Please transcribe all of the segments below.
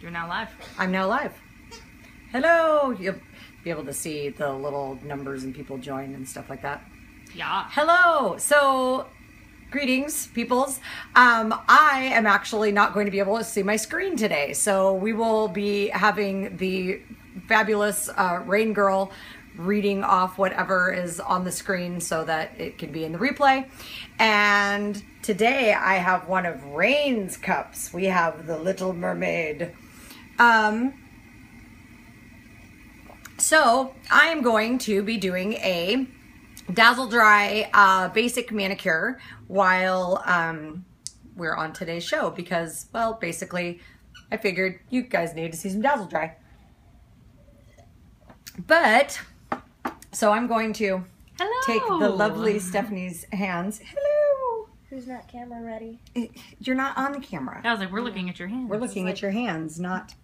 You're now live. I'm now live. Hello. You'll be able to see the little numbers and people join and stuff like that. Yeah. Hello. So, greetings, peoples. Um, I am actually not going to be able to see my screen today. So, we will be having the fabulous uh, Rain Girl reading off whatever is on the screen so that it can be in the replay. And today I have one of Rain's cups. We have the Little Mermaid. Um, so I'm going to be doing a Dazzle Dry uh, basic manicure while um, we're on today's show because, well, basically, I figured you guys need to see some Dazzle Dry. But, so I'm going to Hello. take the lovely Stephanie's hands. Hello. Who's not camera ready? You're not on the camera. I was like, we're looking at your hands. We're looking at your hands, not.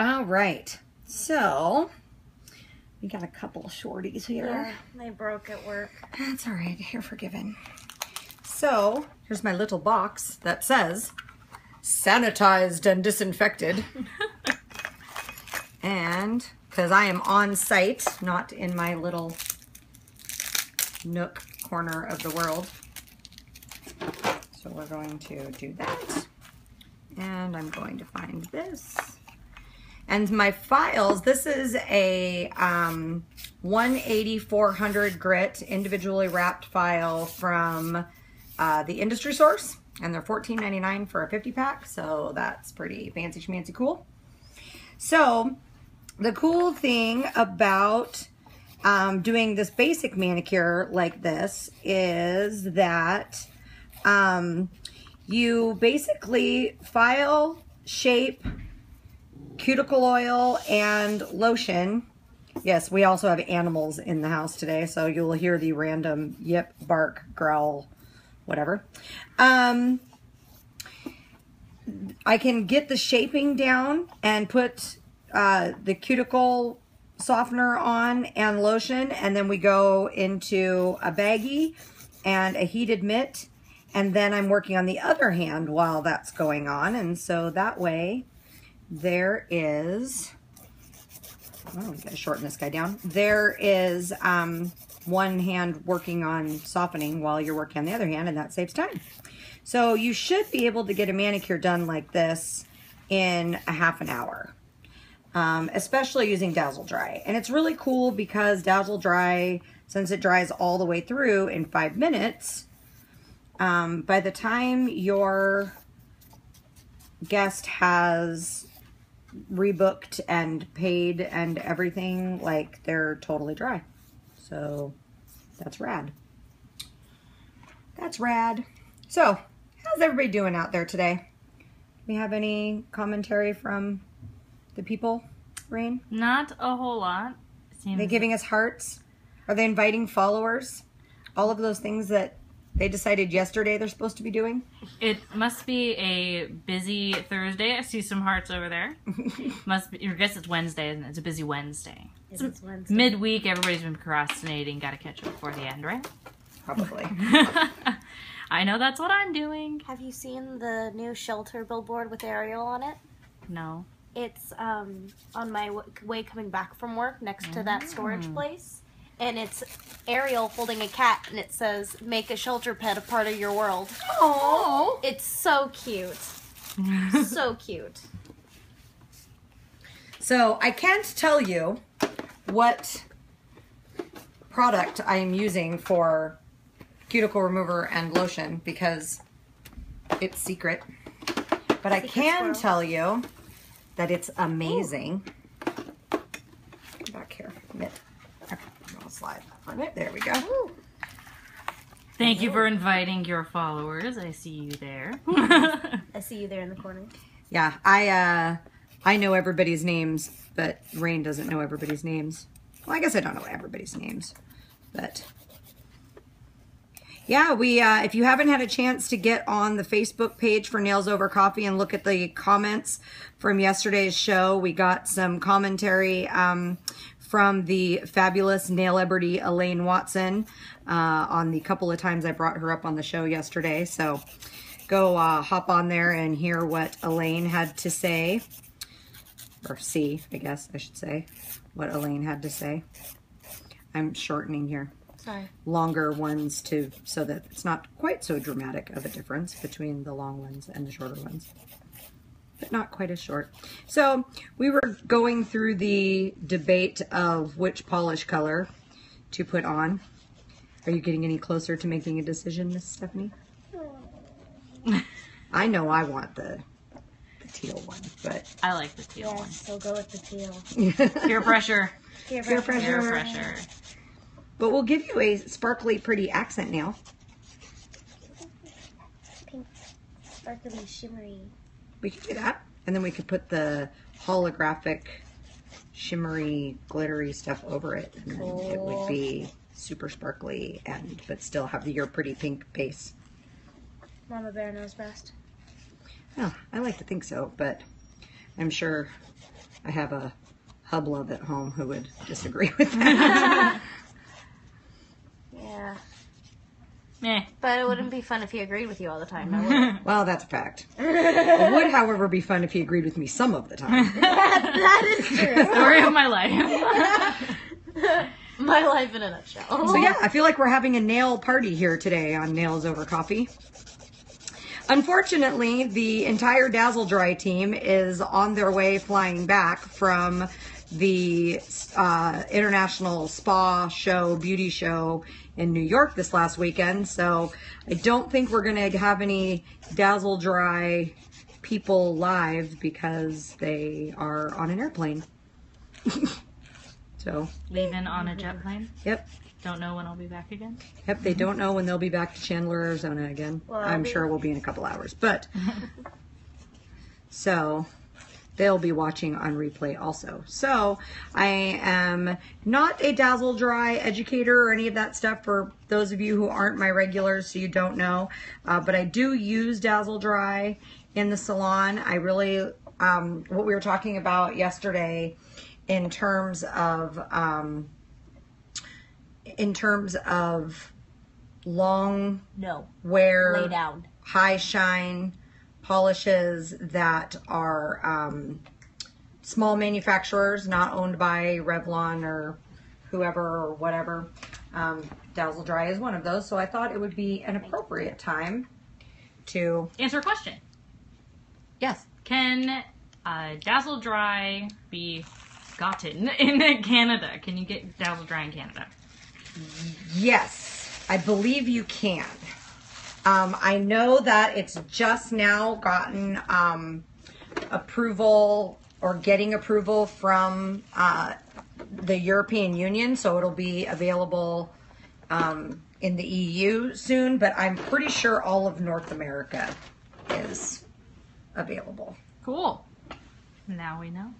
All right. So, we got a couple shorties here. Yeah, they broke at work. That's all right. You're forgiven. So, here's my little box that says sanitized and disinfected. and because I am on site, not in my little nook corner of the world. So we're going to do that. And I'm going to find this. And my files, this is a um, 180 400 grit individually wrapped file from uh, the industry source. And they're $14.99 for a 50 pack. So that's pretty fancy schmancy cool. So the cool thing about um, doing this basic manicure like this is that um, you basically file, shape, cuticle oil, and lotion. Yes, we also have animals in the house today, so you'll hear the random yip, bark, growl, whatever. Um, I can get the shaping down and put uh, the cuticle softener on and lotion, and then we go into a baggie and a heated mitt, and then I'm working on the other hand while that's going on, and so that way there is. Oh, we gotta shorten this guy down. There is um, one hand working on softening while you're working on the other hand, and that saves time. So you should be able to get a manicure done like this in a half an hour um, especially using Dazzle Dry. And it's really cool because Dazzle Dry, since it dries all the way through in five minutes, um, by the time your guest has rebooked and paid and everything, like they're totally dry. So that's rad. That's rad. So, how's everybody doing out there today? we have any commentary from the people, Rain? Not a whole lot. Seems Are they giving us hearts? Are they inviting followers? All of those things that they decided yesterday they're supposed to be doing? it must be a busy Thursday. I see some hearts over there. must be. I guess it's Wednesday, isn't it? It's a busy Wednesday. It is Wednesday. Midweek, everybody's been procrastinating. Got to catch up before the end, right? Probably. I know that's what I'm doing. Have you seen the new shelter billboard with Ariel on it? No. It's um, on my w- way coming back from work next to that storage place. And it's Ariel holding a cat, and it says, Make a shelter pet a part of your world. Oh. It's so cute. so cute. So I can't tell you what product I am using for cuticle remover and lotion because it's secret. But I Secret can squirrel. tell you that it's amazing. Back here, mitt. Okay, I'll slide on it. There we go. Ooh. Thank you for inviting your followers. I see you there. I see you there in the corner. Yeah, I uh I know everybody's names, but Rain doesn't know everybody's names. Well, I guess I don't know everybody's names, but yeah, we uh, if you haven't had a chance to get on the Facebook page for Nails Over Coffee and look at the comments from yesterday's show, we got some commentary um, from the fabulous nail liberty Elaine Watson uh, on the couple of times I brought her up on the show yesterday. So go uh, hop on there and hear what Elaine had to say. Or see, I guess I should say, what Elaine had to say. I'm shortening here. Sorry. Longer ones to so that it's not quite so dramatic of a difference between the long ones and the shorter ones. But not quite as short. So we were going through the debate of which polish color to put on. Are you getting any closer to making a decision, Miss Stephanie? I know I want the, the teal one, but I like the teal Yes, so go with the teal. one. Peer pressure. Peer Peer pressure. Peer pressure. pressure. But we'll give you a sparkly, pretty accent nail. Pink, sparkly, shimmery. We could do that, and then we could put the holographic, shimmery, glittery stuff over it, and then it would be super sparkly and but still have your pretty pink base. Mama Bear knows best. Oh, I like to think so, but I'm sure I have a hub love at home who would disagree with that. Yeah. Meh. But it wouldn't be fun if he agreed with you all the time, would it? well, that's a fact. It would, however, be fun if he agreed with me some of the time. that is true. Story of my life. My life in a nutshell. So yeah, I feel like we're having a nail party here today on Nails Over Coffee. Unfortunately, the entire Dazzle Dry team is on their way flying back from the uh, International Spa Show, Beauty Show in New York this last weekend. So I don't think we're going to have any Dazzle Dry people live because they are on an airplane. so, Leaving on a jet plane. yep. Don't know when I'll be back again. Yep, they don't know when they'll be back to Chandler, Arizona again. Well, I'm sure we'll be in a couple hours. But so they'll be watching on replay also. So I am not a Dazzle Dry educator or any of that stuff for those of you who aren't my regulars, so you don't know. Uh, but I do use Dazzle Dry in the salon. I really, um, what we were talking about yesterday in terms of, um, in terms of long No. wear Lay down. high shine polishes that are um, small manufacturers, not owned by Revlon or whoever or whatever. Um, Dazzle Dry is one of those, so I thought it would be an appropriate time to Answer a question. yes. Can uh, Dazzle Dry be gotten in Canada? Can you get Dazzle Dry in Canada? Yes, I believe you can. Um, I know that it's just now gotten um, approval or getting approval from uh, the European Union, so it'll be available um, in the EU soon. But I'm pretty sure all of North America is available. Cool. Now we know.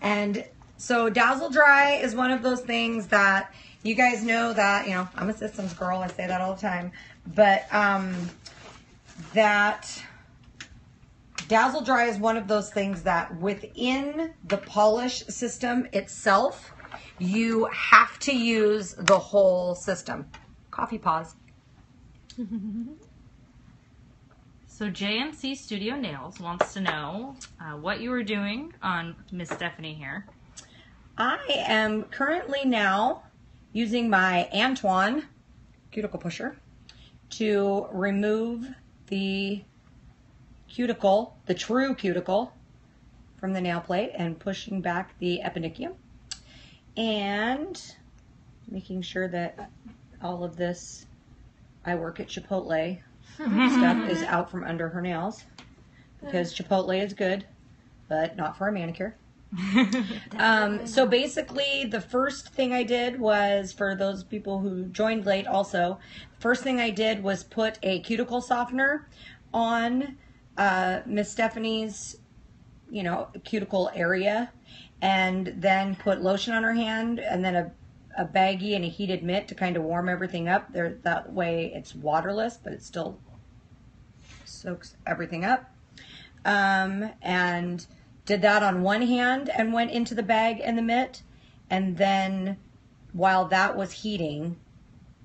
And so Dazzle Dry is one of those things that you guys know that, you know, I'm a systems girl, I say that all the time. But um that Dazzle Dry is one of those things that within the polish system itself, you have to use the whole system. Coffee pause. So JNC Studio Nails wants to know uh, what you were doing on Miss Stephanie here. I am currently now using my Antoine cuticle pusher to remove the cuticle, the true cuticle, from the nail plate and pushing back the eponychium. And making sure that all of this I work at Chipotle stuff is out from under her nails. Because Chipotle is good, but not for a manicure. Um, so basically, the first thing I did was for those people who joined late. Also, first thing I did was put a cuticle softener on uh, Miss Stephanie's, you know, cuticle area, and then put lotion on her hand, and then a a baggie and a heated mitt to kind of warm everything up. There, that way it's waterless, but it still soaks everything up. Um, and did that on one hand and went into the bag and the mitt. And then while that was heating,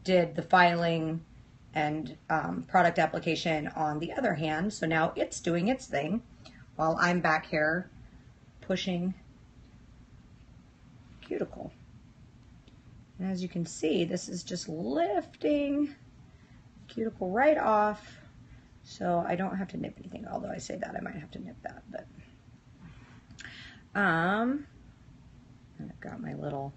did the filing and um, product application on the other hand. So now it's doing its thing while I'm back here pushing cuticle. And as you can see, this is just lifting cuticle right off. So I don't have to nip anything, although I say that I might have to nip that, but um and I've got my little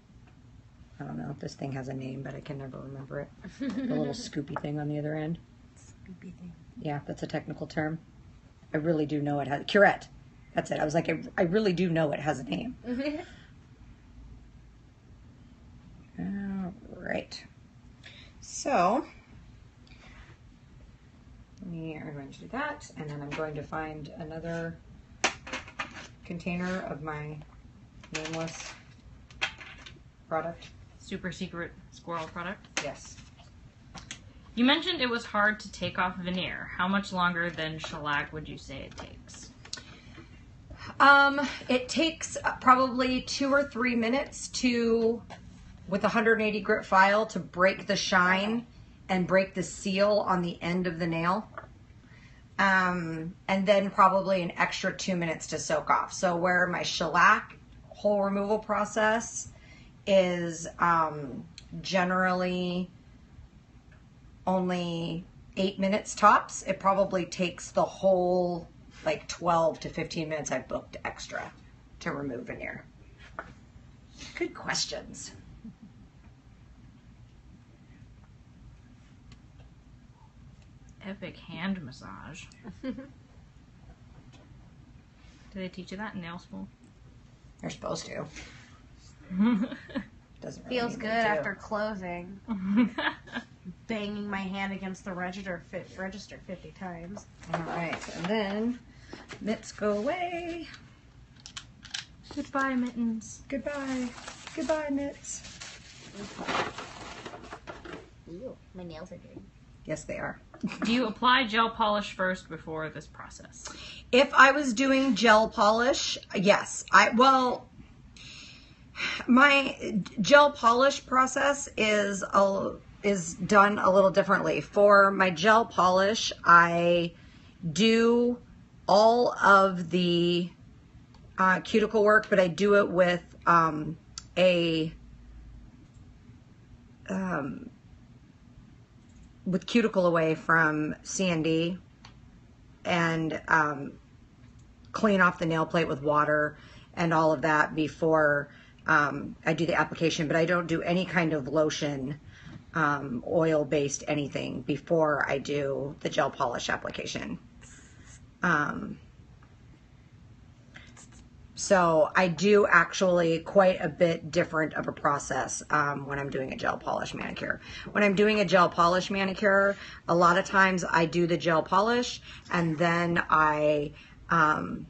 I don't know if this thing has a name, but I can never remember it. the little scoopy thing on the other end. Scoopy thing. Yeah, that's a technical term. I really do know it has curette. That's it. I was like, I, I really do know it has a name. All right. So we are going to do that, and then I'm going to find another container of my nameless product. Super secret squirrel product. Yes. You mentioned it was hard to take off veneer. How much longer than shellac would you say it takes? Um, it takes uh, probably two or three minutes to, with a 180 grit file, to break the shine and break the seal on the end of the nail. Um, and then probably an extra two minutes to soak off. So where my shellac whole removal process is um, generally only eight minutes tops, it probably takes the whole like 12 to 15 minutes I booked extra to remove veneer. Good questions. Epic hand massage. Do they teach you that in nail school? They're supposed to. Doesn't really Feels need good me to. after closing. Banging my hand against the register fit, register 50 times. All right, and then mitts go away. Goodbye, mittens. Goodbye. Goodbye, mitts. Ew, my nails are dirty. Yes, they are. Do you apply gel polish first before this process? If I was doing gel polish, yes. I well my gel polish process is a, is done a little differently. For my gel polish, I do all of the uh, cuticle work, but I do it with um, a um, with cuticle away from CND and um, clean off the nail plate with water and all of that before um, I do the application. But I don't do any kind of lotion, um, oil based anything before I do the gel polish application. Um, so I do actually quite a bit different of a process um, when I'm doing a gel polish manicure. When I'm doing a gel polish manicure, a lot of times I do the gel polish and then I um,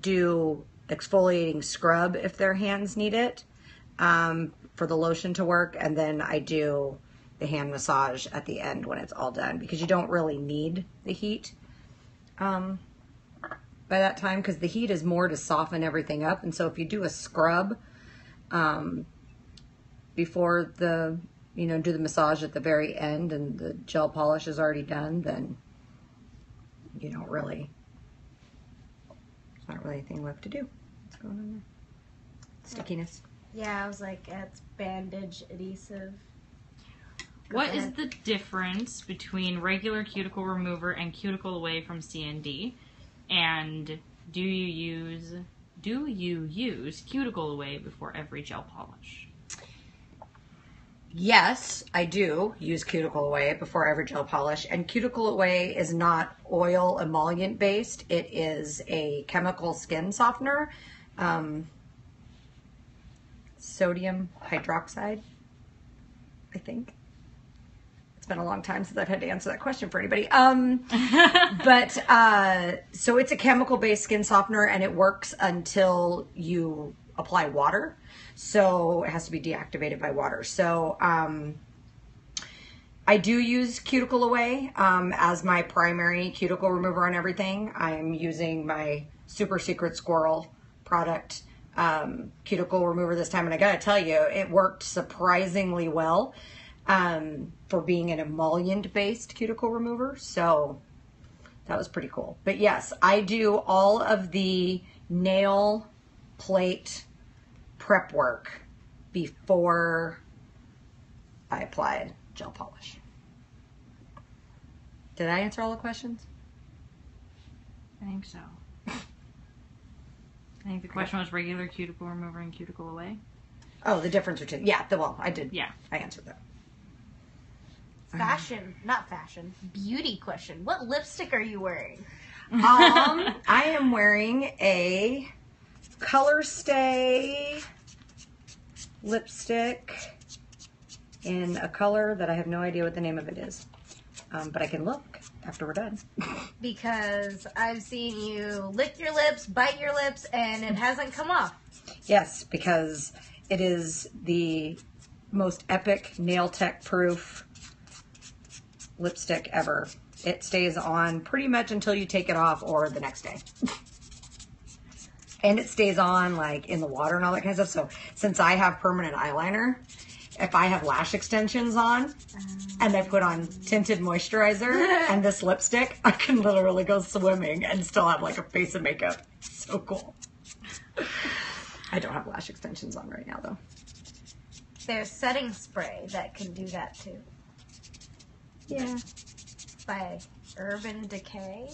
do exfoliating scrub if their hands need it um, for the lotion to work, and then I do the hand massage at the end when it's all done because you don't really need the heat. Um, by that time because the heat is more to soften everything up. And so if you do a scrub um, before the, you know, do the massage at the very end and the gel polish is already done, then you don't really, there's not really anything left to do. What's going on there? Stickiness. Yeah, I was like, it's bandage adhesive. Go What is ahead. the difference between regular cuticle remover and cuticle away from CND? And do you use do you use cuticle away before every gel polish? Yes, I do use cuticle away before every gel polish. And cuticle away is not oil emollient based. It is a chemical skin softener. Um, sodium hydroxide, I think. Been a long time since I've had to answer that question for anybody. Um, but uh, so it's a chemical based skin softener and it works until you apply water. So it has to be deactivated by water. So um, I do use Cuticle Away um, as my primary cuticle remover on everything. I'm using my Super Secret Squirrel product um, cuticle remover this time, and I gotta tell you, it worked surprisingly well. Um, for being an emollient based cuticle remover. So that was pretty cool. But yes, I do all of the nail plate prep work before I applied gel polish. Did I answer all the questions? I think so. I think the question was regular cuticle remover and cuticle away. Oh, the difference between yeah, the well, I did. Yeah. I answered that. Fashion, not fashion. Beauty question. What lipstick are you wearing? Um, I am wearing a Color Stay lipstick in a color that I have no idea what the name of it is, um, but I can look after we're done. Because I've seen you lick your lips, bite your lips, and it hasn't come off. Yes, because it is the most epic nail tech proof lipstick ever. It stays on pretty much until you take it off or the next day. and it stays on like in the water and all that kind of stuff. So since I have permanent eyeliner, if I have lash extensions on and I put on tinted moisturizer and this lipstick, I can literally go swimming and still have like a face of makeup. So cool. I don't have lash extensions on right now though. There's setting spray that can do that too. Yeah. By Urban Decay.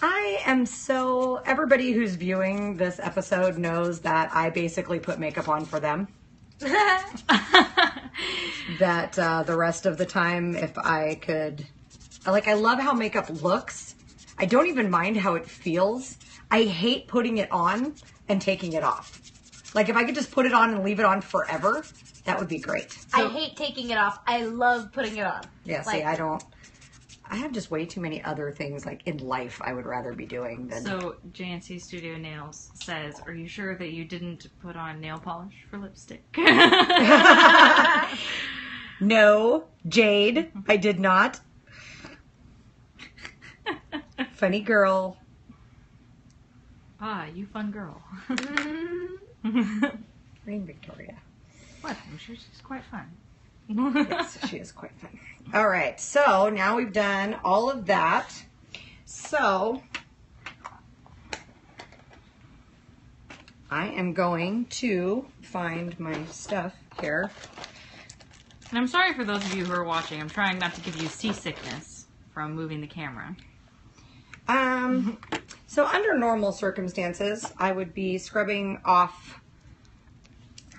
I am so. Everybody who's viewing this episode knows that I basically put makeup on for them. That uh, the rest of the time, if I could. Like, I love how makeup looks. I don't even mind how it feels. I hate putting it on and taking it off. Like, if I could just put it on and leave it on forever, that would be great. I hate taking it off. I love putting it on. Yeah, see, I don't. I have just way too many other things, like, in life I would rather be doing than. So JNC Studio Nails says, "Are you sure that you didn't put on nail polish for lipstick?" No, Jade, I did not. Funny girl. ah, you fun girl. Rain Victoria. What? I'm sure she's quite fun. Yes, she is quite fun. All right, so now we've done all of that. So I am going to find my stuff here. And I'm sorry for those of you who are watching. I'm trying not to give you seasickness from moving the camera. Um, so under normal circumstances, I would be scrubbing off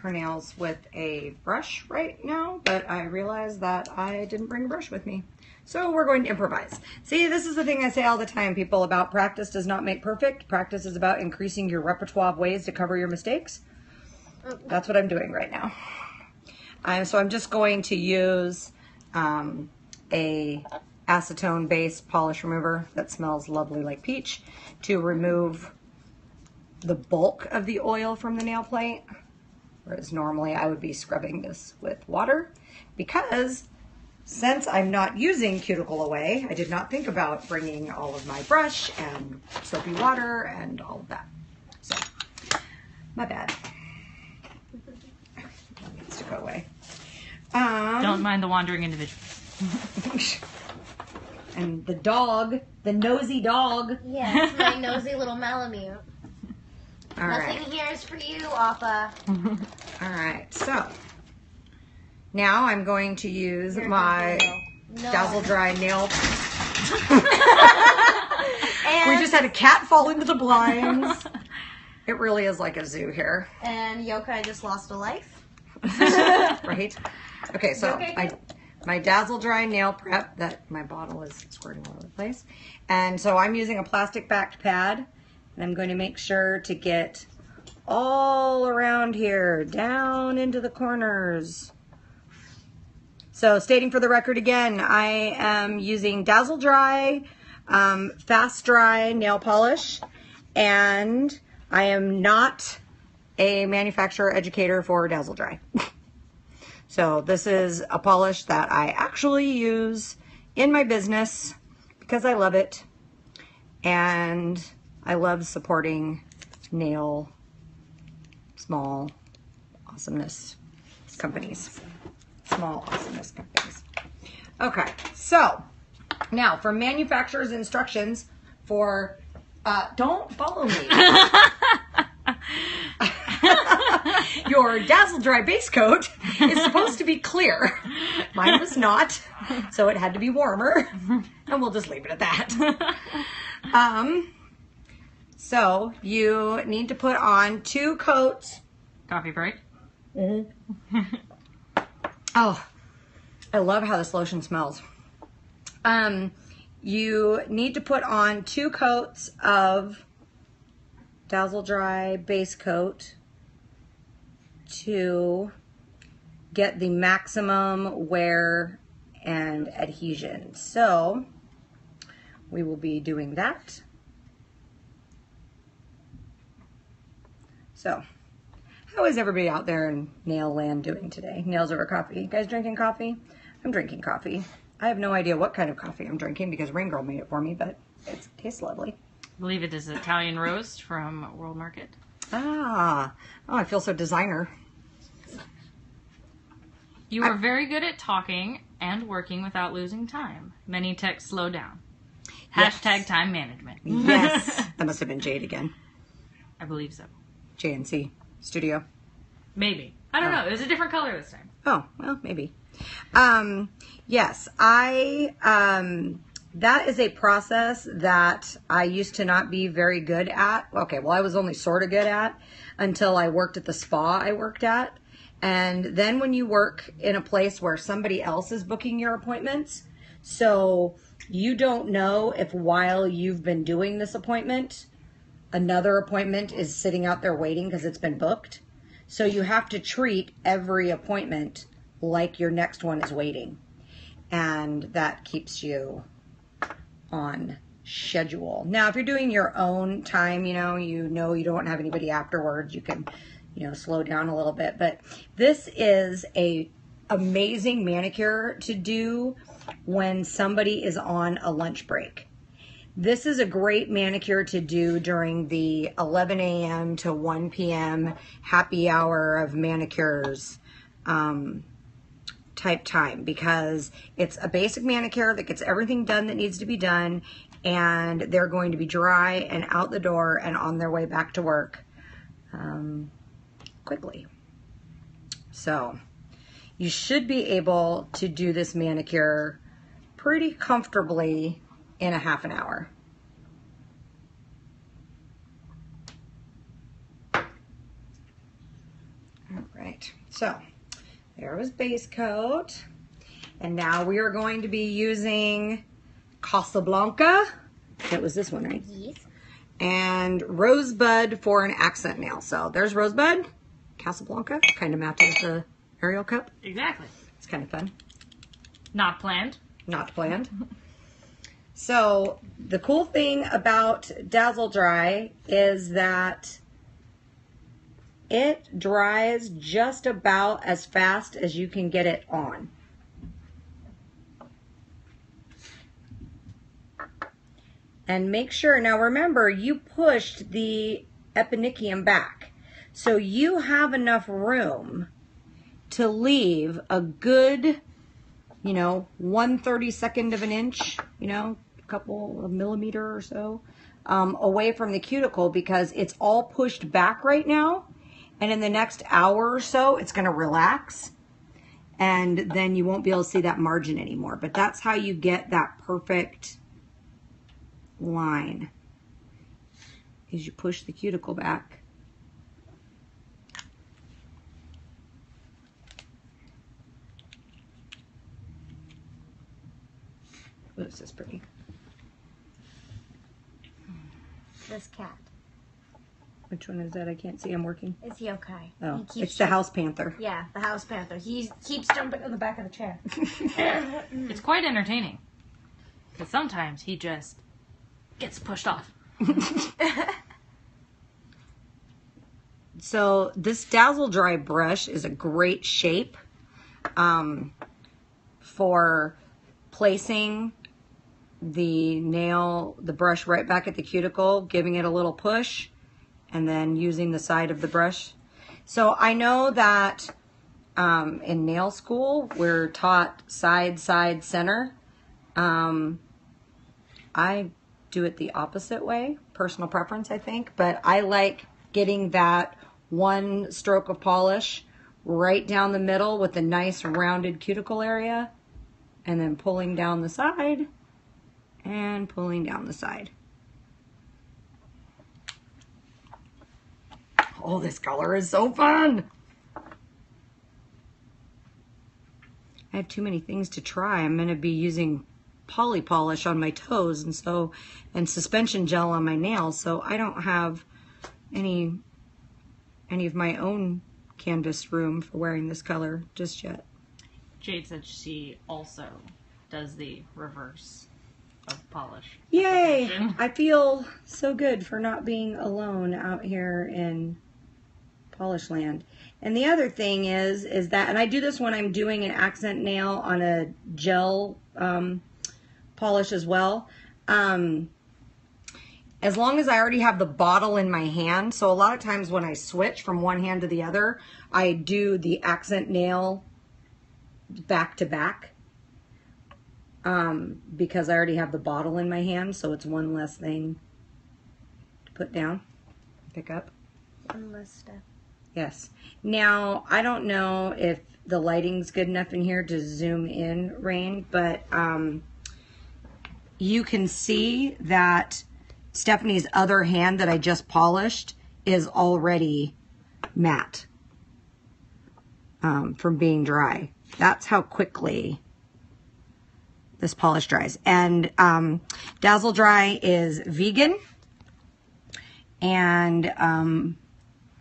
her nails with a brush right now, but I realized that I didn't bring a brush with me. So we're going to improvise. See, this is the thing I say all the time, people, about practice does not make perfect. Practice is about increasing your repertoire of ways to cover your mistakes. That's what I'm doing right now. Um, so I'm just going to use um, a acetone based polish remover that smells lovely like peach to remove the bulk of the oil from the nail plate. Whereas normally I would be scrubbing this with water because since I'm not using cuticle away, I did not think about bringing all of my brush and soapy water and all of that. So, my bad. That needs to go away. Um, Don't mind the wandering individual. and the dog, the nosy dog. Yeah, it's my nosy little Malamute. All Nothing right. here is for you, Appa. All right. So now I'm going to use You're my no. Dazzle Dry nail. And, We just had a cat fall into the blinds. It really is like a zoo here, and Yokai just lost a life. right? Okay, so Okay, my my Dazzle Dry nail prep that my bottle is squirting all over the place, and so I'm using a plastic backed pad, and I'm going to make sure to get all around here, down into the corners. So, stating for the record again, I am using Dazzle Dry, um, Fast Dry nail polish, and I am not a manufacturer educator for Dazzle Dry. so, this is a polish that I actually use in my business because I love it and I love supporting nail small awesomeness companies. small awesomeness companies. Okay, so now for manufacturer's instructions for uh, don't follow me. Your Dazzle Dry base coat is supposed to be clear. Mine was not, so it had to be warmer, and we'll just leave it at that. Um, so you need to put on two coats. Coffee break. Oh, I love how this lotion smells. Um, you need to put on two coats of Dazzle Dry base coat to get the maximum wear and adhesion. So we will be doing that. So, how is everybody out there in nail land doing today? Nails over coffee. You guys drinking coffee? I'm drinking coffee. I have no idea what kind of coffee I'm drinking because Rain Girl made it for me, but it tastes lovely. I believe it is Italian roast from World Market. Ah, oh, I feel so designer. You are very good at talking and working without losing time. Many techs slow down. Yes. Hashtag time management. Yes, that must have been Jade again. I believe so. JNC Studio. Maybe. I don't Oh. know. It was a different color this time. Oh, well, maybe. Um, yes, I, um, that is a process that I used to not be very good at. Okay, well, I was only sort of good at until I worked at the spa I worked at. And then when you work in a place where somebody else is booking your appointments, so you don't know if while you've been doing this appointment, another appointment is sitting out there waiting because it's been booked. So you have to treat every appointment like your next one is waiting. And that keeps you on schedule. Now, if you're doing your own time, you know, you know you don't have anybody afterwards, you can, you know, slow down a little bit. But this is a amazing manicure to do when somebody is on a lunch break. This is a great manicure to do during the 11 a.m. to 1 p.m. happy hour of manicures um, type time because it's a basic manicure that gets everything done that needs to be done and they're going to be dry and out the door and on their way back to work um, quickly. So you should be able to do this manicure pretty comfortably in a half an hour. All right, so there was base coat. And now we are going to be using Casablanca. That was this one, right? Yes. And Rosebud for an accent nail. So there's Rosebud, Casablanca, kind of matches the Ariel cup. Exactly. It's kind of fun. Not planned. not planned. So the cool thing about Dazzle Dry is that it dries just about as fast as you can get it on. And make sure, now remember, you pushed the eponychium back. So you have enough room to leave a good you know, one thirty second of an inch, you know, a couple of millimeter or so, um, away from the cuticle because it's all pushed back right now. And in the next hour or so, it's going to relax. And then you won't be able to see that margin anymore. But that's how you get that perfect line. Is you push the cuticle back. Ooh, this is pretty. This cat. Which one is that? I can't see. I'm working. Is he okay? Oh, he keeps it's the house panther. Yeah, the house panther. He keeps jumping on the back of the chair. It's quite entertaining. Because sometimes he just gets pushed off. So this Dazzle Dry brush is a great shape um, for placing the nail, the brush right back at the cuticle, giving it a little push, and then using the side of the brush. So I know that um, in nail school, we're taught side, side, center. Um, I do it the opposite way, personal preference, I think, but I like getting that one stroke of polish right down the middle with a nice rounded cuticle area and then pulling down the side and pulling down the side. Oh, this color is so fun. I have too many things to try. I'm going to be using poly polish on my toes and so and suspension gel on my nails so I don't have any any of my own canvas room for wearing this color just yet. Jade said she also does the reverse of polish. Yay! I feel so good for not being alone out here in polish land. And the other thing is, is that, and I do this when I'm doing an accent nail on a gel um, polish as well. Um, as long as I already have the bottle in my hand, so a lot of times when I switch from one hand to the other, I do the accent nail back to back um, because I already have the bottle in my hand, so it's one less thing to put down, pick up. Unless stuff. Yes. Now, I don't know if the lighting's good enough in here to zoom in, Rain, but um, you can see that Stephanie's other hand that I just polished is already matte um, from being dry. That's how quickly this polish dries. And um, Dazzle Dry is vegan and, um,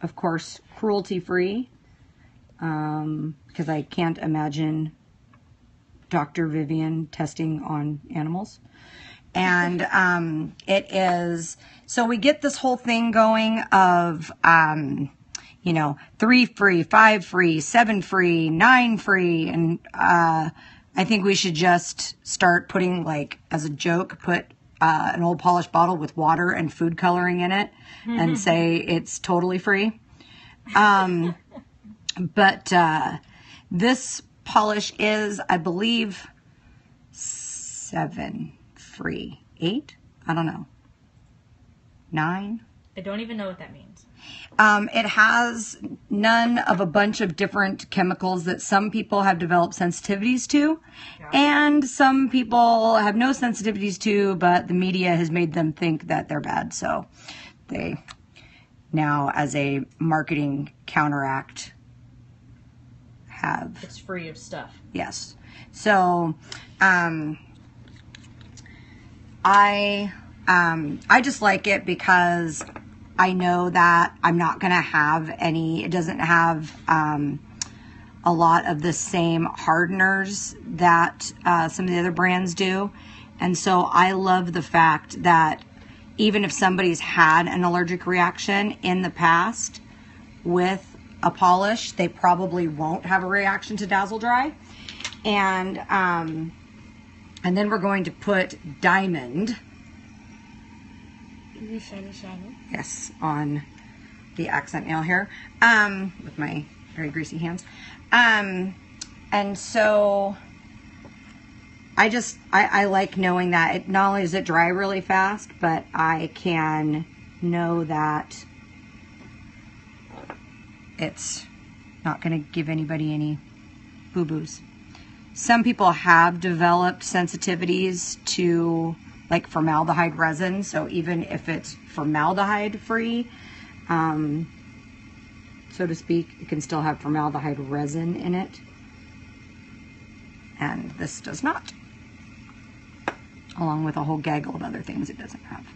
of course, cruelty free um, because I can't imagine Dr. Vivian testing on animals. And um, it is, so we get this whole thing going of, um, you know, three free, five free, seven free, nine free. And uh, I think we should just start putting, like, as a joke, put uh, an old polished bottle with water and food coloring in it and say it's totally free. Um, but uh, this polish is, I believe, seven free. Eight? I don't know. Nine? I don't even know what that means. Um, it has none of a bunch of different chemicals that some people have developed sensitivities to, and some people have no sensitivities to, but the media has made them think that they're bad. So they now, as a marketing counteract, have It's free of stuff. Yes. So, um, I, um, I just like it because I know that I'm not going to have any, it doesn't have, um, a lot of the same hardeners that uh, some of the other brands do. And so I love the fact that even if somebody's had an allergic reaction in the past with a polish, they probably won't have a reaction to Dazzle Dry. And um, and then we're going to put Diamond, shiny, shiny? yes, on the accent nail here um, with my very greasy hands. Um, and so I just I, I like knowing that it not only does it dry really fast, but I can know that it's not going to give anybody any boo boos. Some people have developed sensitivities to like formaldehyde resin, so even if it's formaldehyde free, um, so to speak, it can still have formaldehyde resin in it. And this does not. Along with a whole gaggle of other things it doesn't have.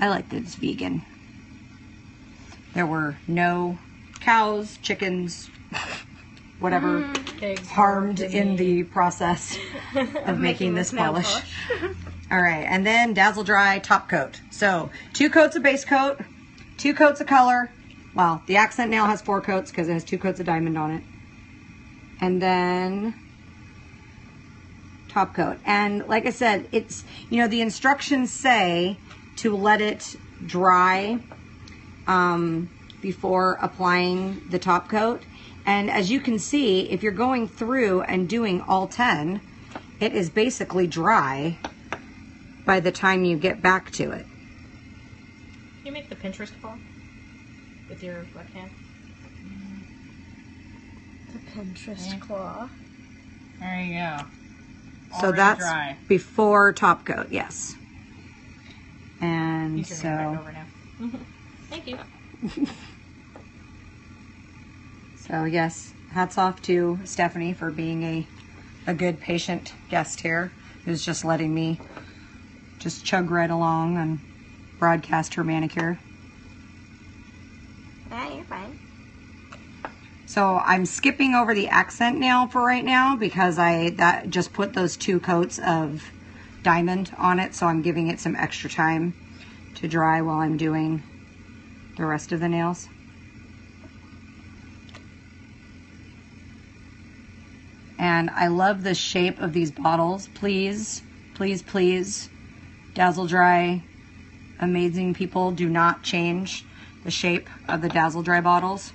I like that it's vegan. There were no cows, chickens, whatever Pigs harmed in the process of making this polish. All right, and then Dazzle Dry top coat. So two coats of base coat, two coats of color. Well, the accent nail has four coats because it has two coats of diamond on it. And then top coat. And like I said, it's, you know, the instructions say to let it dry um, before applying the top coat. And as you can see, if you're going through and doing all 10, it is basically dry by the time you get back to it. Can you make the Pinterest claw with your left hand? The Pinterest claw. There you go. So that's dry. before top coat, yes. And Use your hand back so, over now. Thank you. so yes, hats off to Stephanie for being a, a good patient guest here, who's just letting me just chug right along and broadcast her manicure. Yeah, you're fine. So I'm skipping over the accent nail for right now because I that just put those two coats of diamond on it, so I'm giving it some extra time to dry while I'm doing the rest of the nails. And I love the shape of these bottles. Please, please, please, Dazzle Dry, amazing people, do not change the shape of the Dazzle Dry bottles.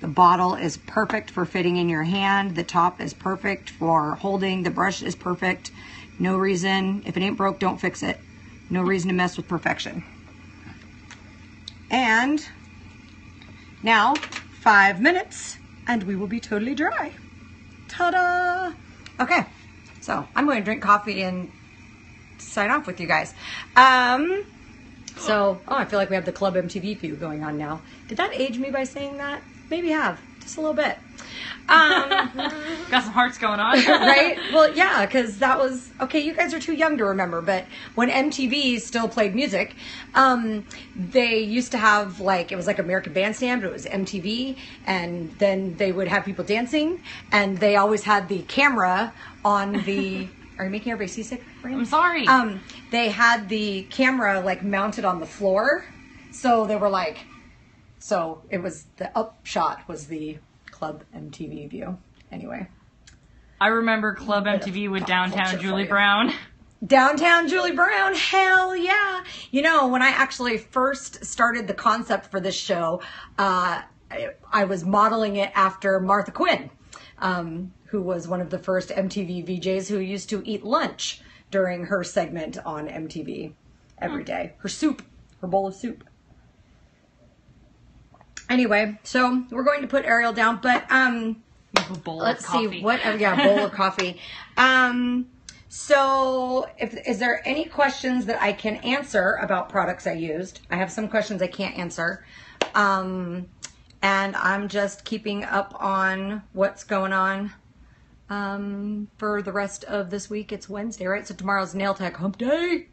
The bottle is perfect for fitting in your hand. The top is perfect for holding. The brush is perfect. No reason, if it ain't broke, don't fix it. No reason to mess with perfection. And now, five minutes, and we will be totally dry. Ta-da! Okay, so I'm going to drink coffee and sign off with you guys. Um, so, oh, I feel like we have the Club MTV view going on now. Did that age me by saying that? Maybe have, just a little bit. Um, Got some hearts going on. right? Well, yeah, because that was okay. You guys are too young to remember, but when MTV still played music, um, they used to have like it was like American Bandstand, but it was MTV, and then they would have people dancing, and they always had the camera on the. Are you making everybody seasick? I'm sorry. Um, they had the camera like mounted on the floor, so they were like, so it was the upshot was the Club MTV view. Anyway. I remember Club MTV with Downtown Julie. Brown. Downtown Julie Brown, hell yeah. You know, when I actually first started the concept for this show, uh, I, I was modeling it after Martha Quinn, um, who was one of the first MTV VJs who used to eat lunch during her segment on MTV every day. Her soup, her bowl of soup. Anyway, so we're going to put Ariel down, but um, let's of see what oh, yeah bowl of coffee. Um so if is there any questions that i can answer about products i used? I have some questions i can't answer. Um and i'm just keeping up on what's going on um for the rest of this week. It's wednesday right? So tomorrow's nail tech hump day.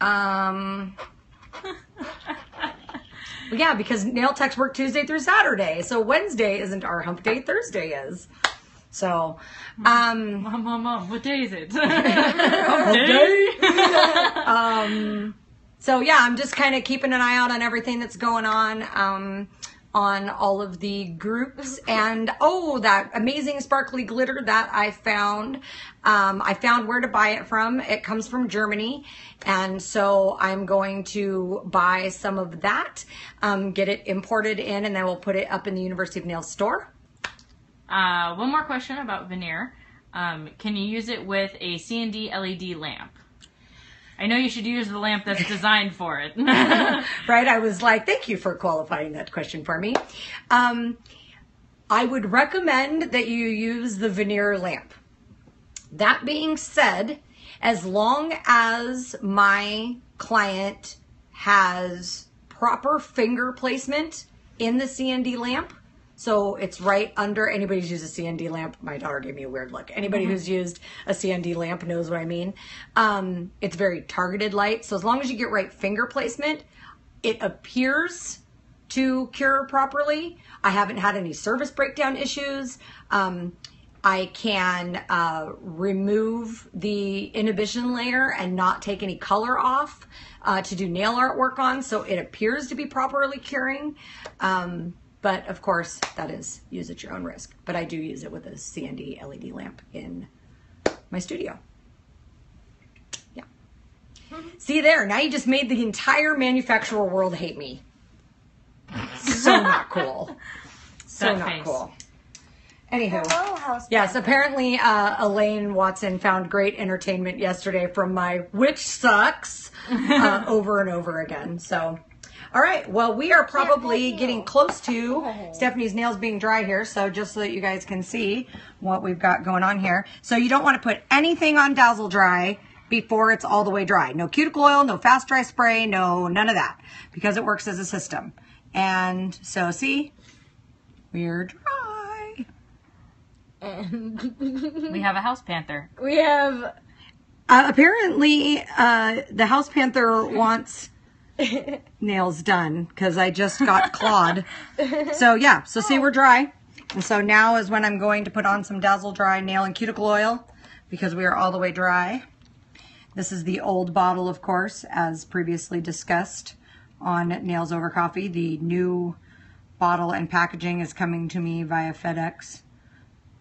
Um well, yeah, because nail techs work Tuesday through Saturday. So Wednesday isn't our hump day, Thursday is. So, um, Mom, mom, mom, what day is it? Hump day? um, so yeah, I'm just kind of keeping an eye out on everything that's going on, um, on all of the groups and oh, that amazing sparkly glitter that I found. Um, I found where to buy it from. It comes from Germany. And so I'm going to buy some of that, um, get it imported in, and then we'll put it up in the University of Nails store. Uh, one more question about veneer. Um, can you use it with a CND LED lamp? I know you should use the lamp that's designed for it. right? I was like, thank you for qualifying that question for me. Um, I would recommend that you use the veneer lamp. That being said, as long as my client has proper finger placement in the CND lamp, so it's right under anybody who's used a CND lamp. My daughter gave me a weird look. Anybody who's used a CND lamp knows what I mean. Um, it's very targeted light. So as long as you get right finger placement, it appears to cure properly. I haven't had any service breakdown issues. Um, I can uh, remove the inhibition layer and not take any color off uh, to do nail art work on, so it appears to be properly curing. Um, but of course, that is use at your own risk. But I do use it with a CND LED lamp in my studio. Yeah. See there, now you just made the entire manufacturer world hate me. So not cool. So That not face. cool. Anywho. Hello, house. Yes, apparently uh, Elaine Watson found great entertainment yesterday from my "Which Sucks" uh, over and over again. So, all right. Well, we are probably getting close to Stephanie's nails being dry here. So, just so that you guys can see what we've got going on here. So, you don't want to put anything on Dazzle Dry before it's all the way dry. No cuticle oil, no fast dry spray, no none of that because it works as a system. And so, see, we're dry. And we have a house panther. We have Uh, apparently, uh, the house panther wants nails done because I just got clawed. So yeah, so see we're dry, and so now is when I'm going to put on some Dazzle Dry nail and cuticle oil because we are all the way dry. This is the old bottle, of course, as previously discussed on Nails Over Coffee. The new bottle and packaging is coming to me via FedEx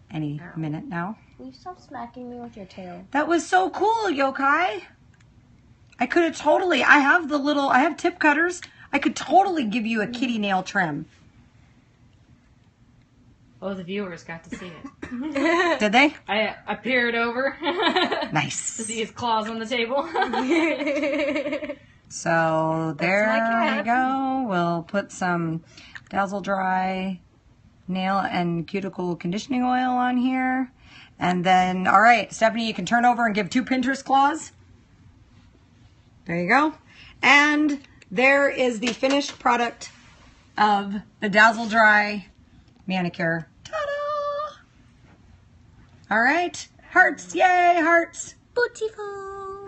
any minute now. Will you stop smacking me with your tail? That was so cool, Yokai. I could have totally, I have the little, I have tip cutters. I could totally give you a kitty nail trim. Oh, the viewers got to see it. Did they? I I peered over to Nice. see his claws on the table. So there we go. We'll put some Dazzle Dry nail and cuticle conditioning oil on here. And then, all right, Stephanie, you can turn over and give two Pinterest claws. There you go. And there is the finished product of the Dazzle Dry manicure. Ta-da! All right. Hearts. Yay, hearts. Beautiful.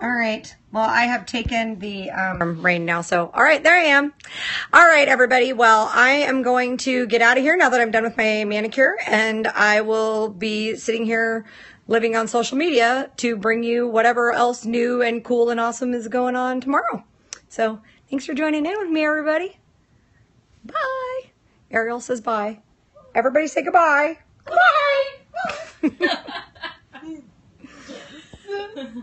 All right. Well, I have taken the um, rain now. So, all right, there I am. All right, everybody. Well, I am going to get out of here now that I'm done with my manicure, and I will be sitting here living on social media to bring you whatever else new and cool and awesome is going on tomorrow. So thanks for joining in with me, everybody. Bye. Ariel says bye. Everybody say goodbye. Bye.